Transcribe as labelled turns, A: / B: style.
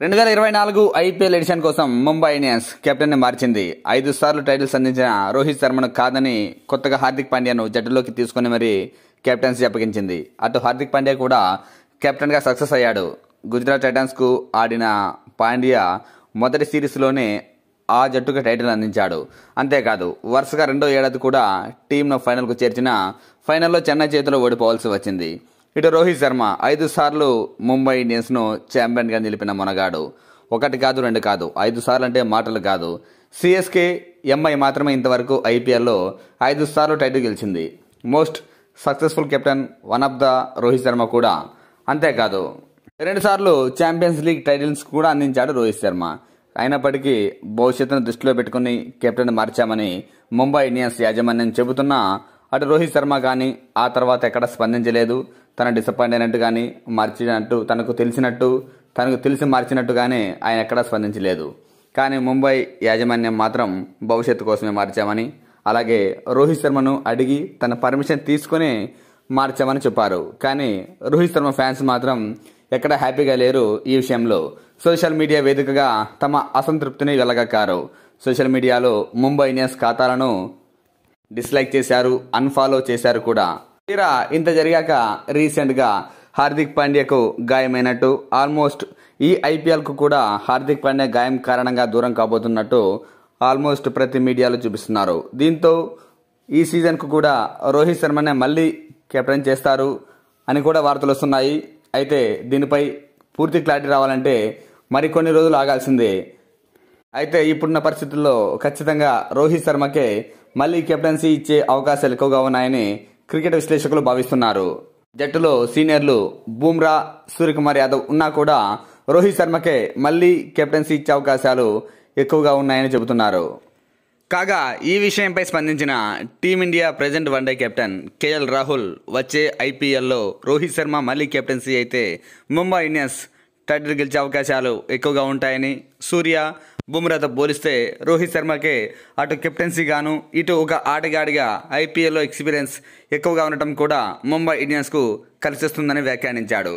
A: రెండు వేల ఇరవై నాలుగు ఐపీఎల్ ఎడిషన్ కోసం ముంబై ఇండియన్స్ కెప్టెన్ని మార్చింది. ఐదు సార్లు టైటిల్స్ అందించిన రోహిత్ శర్మను కాదని కొత్తగా హార్దిక్ పాండ్యాను జట్టులోకి తీసుకుని మరి కెప్టెన్సీ అప్పగించింది. అటు హార్దిక్ పాండ్యా కూడా కెప్టెన్గా సక్సెస్ అయ్యాడు. గుజరాత్ టైటన్స్కు ఆడిన పాండ్యా మొదటి సిరీస్లోనే ఆ జట్టుకు టైటిల్ అందించాడు. అంతేకాదు వరుసగా రెండో ఏడాది కూడా టీంను ఫైనల్కు చేర్చిన ఫైనల్లో చెన్నై చేతిలో ఓడిపోవాల్సి వచ్చింది. ఇటు రోహిత్ శర్మ ఐదు సార్లు ముంబై ఇండియన్స్ను ఛాంపియన్గా నిలిపిన మొనగాడు. ఒకటి కాదు రెండు కాదు. ఐదు సార్లు అంటే మాటలు కాదు. సిఎస్కే ఎంఐ మాత్రమే ఇంతవరకు ఐపీఎల్లో ఐదు సార్లు టైటిల్ గెలిచింది. Most successful captain one of the Rohit Sharma కూడా. అంతేకాదు రెండుసార్లు ఛాంపియన్స్ లీగ్ టైటిల్స్ కూడా అందించాడు రోహిత్ శర్మ. అయినప్పటికీ భవిష్యత్తును దృష్టిలో పెట్టుకుని కెప్టెన్ మార్చామని ముంబై ఇండియన్స్ యాజమాన్యం చెబుతున్నా అటు రోహిత్ శర్మ కానీ ఆ తర్వాత ఎక్కడ స్పందించలేదు. తన డిసప్పాయింట్ అయినట్టు కానీ మార్చినట్టు తనకు తెలిసినట్టు తనకు తెలిసి మార్చినట్టుగానే ఆయన ఎక్కడా స్పందించలేదు. కానీ ముంబై యాజమాన్యం మాత్రం భవిష్యత్తు కోసమే మార్చామని అలాగే రోహిత్ శర్మను అడిగి తన పర్మిషన్ తీసుకుని మార్చామని చెప్పారు. కానీ రోహిత్ శర్మ ఫ్యాన్స్ మాత్రం ఎక్కడ హ్యాపీగా లేరు ఈ విషయంలో. సోషల్ మీడియా వేదికగా తమ అసంతృప్తిని వెలగక్కారు. సోషల్ మీడియాలో ముంబై ఇండియన్స్ ఖాతాలను డిస్లైక్ చేశారు అన్ఫాలో చేశారు కూడా. తీరా ఇంత జరిగాక రీసెంట్గా హార్దిక్ పాండ్యకు గాయమైనట్టు ఆల్మోస్ట్ ఈ ఐపీఎల్కు కూడా హార్దిక్ పాండ్యా గాయం కారణంగా దూరం కాబోతున్నట్టు ఆల్మోస్ట్ ప్రతి మీడియాలో చూపిస్తున్నారు. దీంతో ఈ సీజన్కు కూడా రోహిత్ శర్మనే మళ్ళీ కెప్టెన్ చేస్తారు అని కూడా వార్తలు వస్తున్నాయి. అయితే దీనిపై పూర్తి క్లారిటీ రావాలంటే మరికొన్ని రోజులు ఆగాల్సిందే. అయితే ఇప్పుడున్న పరిస్థితుల్లో ఖచ్చితంగా రోహిత్ శర్మకే మళ్ళీ కెప్టెన్సీ ఇచ్చే అవకాశాలు ఎక్కువగా ఉన్నాయని క్రికెట్ విశ్లేషకులు భావిస్తున్నారు. జట్టులో సీనియర్లు బూమ్రా సూర్యకుమార్ యాదవ్ ఉన్నా కూడా రోహిత్ శర్మకే మళ్ళీ కెప్టెన్సీ ఇచ్చే అవకాశాలు ఎక్కువగా ఉన్నాయని చెబుతున్నారు. కాగా ఈ విషయంపై స్పందించిన Team India present one day captain KL Rahul వచ్చే ఐపీఎల్లో రోహిత్ శర్మ మళ్ళీ కెప్టెన్సీ అయితే ముంబై ఇండియన్స్ టైటిల్ గెలిచే అవకాశాలు ఎక్కువగా ఉంటాయని సూర్య బుమ్రాతో పోలిస్తే రోహిత్ శర్మకే అటు కెప్టెన్సీ గాను ఇటు ఒక ఆటగాడిగా ఐపీఎల్లో ఎక్స్పీరియన్స్ ఎక్కువగా ఉండటం కూడా ముంబై ఇండియన్స్కు కలిసిస్తుందని వ్యాఖ్యానించాడు.